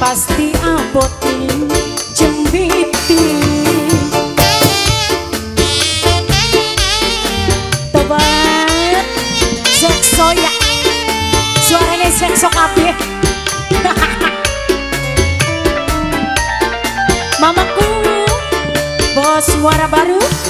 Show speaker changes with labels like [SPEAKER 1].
[SPEAKER 1] pasti abotin jembiti Tebat Sok soya Suaranya seksok sok api. Mamaku Bos suara baru.